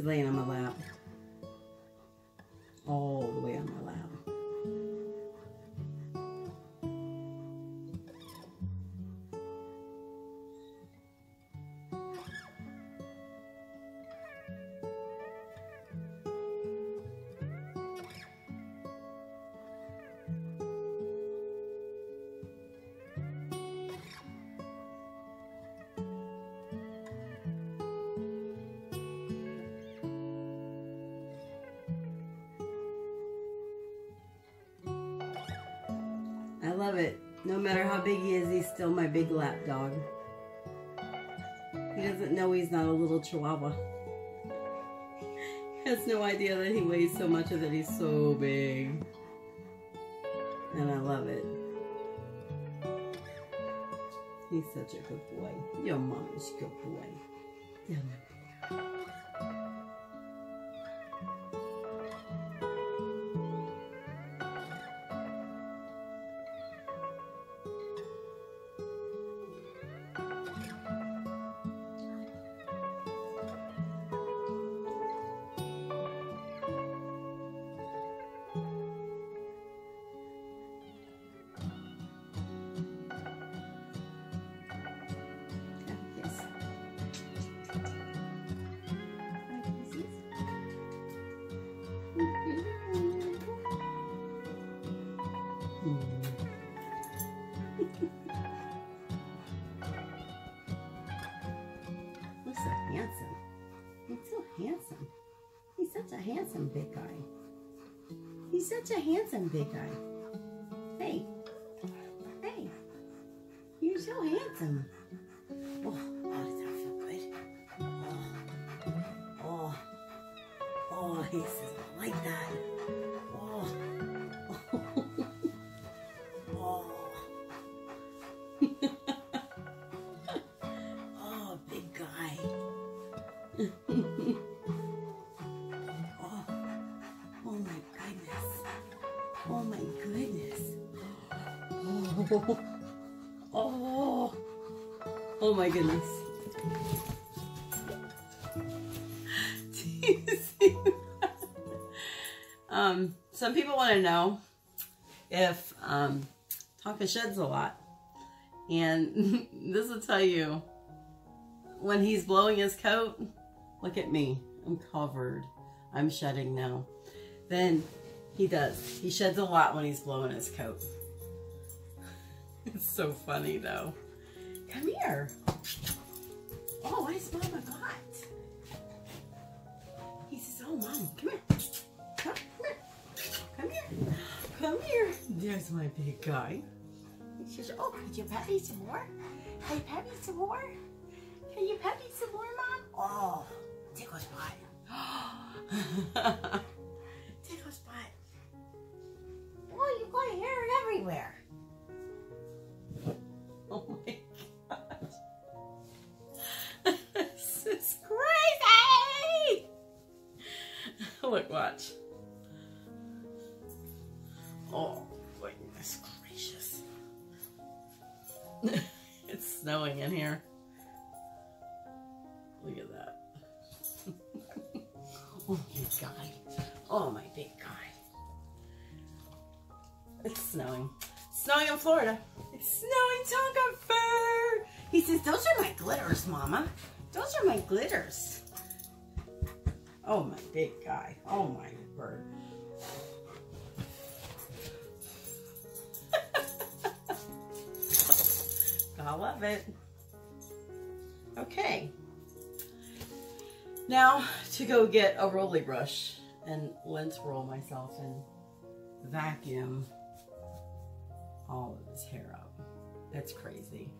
He's laying on my lap. All the way on my lap. Love it. No matter how big he is, he's still my big lap dog. He doesn't know he's not a little chihuahua. Has no idea that he weighs so much or that he's so big. And I love it. He's such a good boy. Your mom is a good boy. Yeah. Handsome. He's so handsome. He's such a handsome big guy. He's such a handsome big guy. Hey. Hey. You're so handsome. Oh, oh, does that feel good? Oh, oh, oh, he says, I like that. Oh my goodness. Oh, oh. Oh my goodness. Um, some people want to know if um, Tonka sheds a lot. And this will tell you when he's blowing his coat, look at me. I'm covered. I'm shedding now. Then he does. He sheds a lot when he's blowing his coat. It's so funny though. Come here. Oh, what is Mama got? He says, oh, Mom, come here. Come here. Come here. Come here. There's my big guy. He says, oh, could you pet me some more? Can you pet me some more? Can you pet me some more, Mom? Oh, tickle spot. everywhere. Oh my gosh. this is crazy! Look, watch. Oh, goodness gracious. it's snowing in here. Look at that. oh, my guy. Oh, my big guy. It's snowing. Snowing in Florida. It's snowing Tonka fur. He says, those are my glitters, Mama. Those are my glitters. Oh, my big guy. Oh, my bird. I love it. Okay. Now to go get a rolly brush and lint roll myself and vacuum all of his hair up. That's crazy.